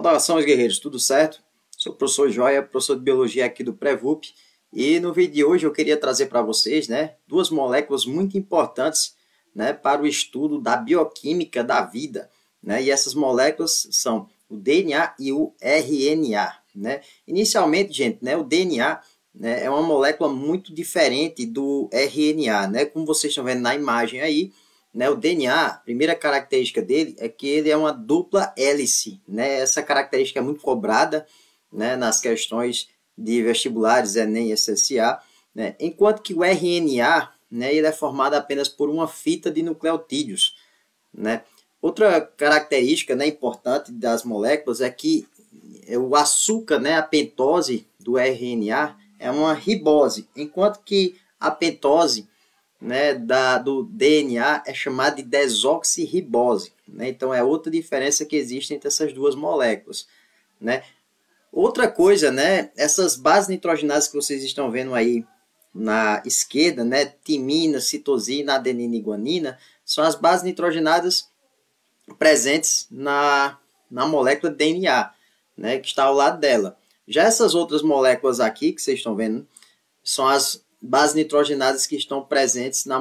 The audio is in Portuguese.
Saudações, guerreiros, tudo certo? Sou o professor Joia, professor de Biologia aqui do Prevup, e no vídeo de hoje eu queria trazer para vocês né, duas moléculas muito importantes né, para o estudo da bioquímica da vida. Né? E essas moléculas são o DNA e o RNA. Né? Inicialmente, gente, né, o DNA né, é uma molécula muito diferente do RNA. Né? Como vocês estão vendo na imagem aí, né, o DNA, a primeira característica dele é que ele é uma dupla hélice. Né? Essa característica é muito cobrada né, nas questões de vestibulares, Enem e SSA, né? enquanto que o RNA né, ele é formado apenas por uma fita de nucleotídeos. Né? Outra característica né, importante das moléculas é que o açúcar, né, a pentose do RNA, é uma ribose, enquanto que a pentose né, da, do DNA é chamada de desoxirribose. Né? Então é outra diferença que existe entre essas duas moléculas. Né? Outra coisa, né, essas bases nitrogenadas que vocês estão vendo aí na esquerda, né, timina, citosina, adenina e guanina, são as bases nitrogenadas presentes na, na molécula DNA, né, que está ao lado dela. Já essas outras moléculas aqui que vocês estão vendo são as bases nitrogenadas que estão presentes na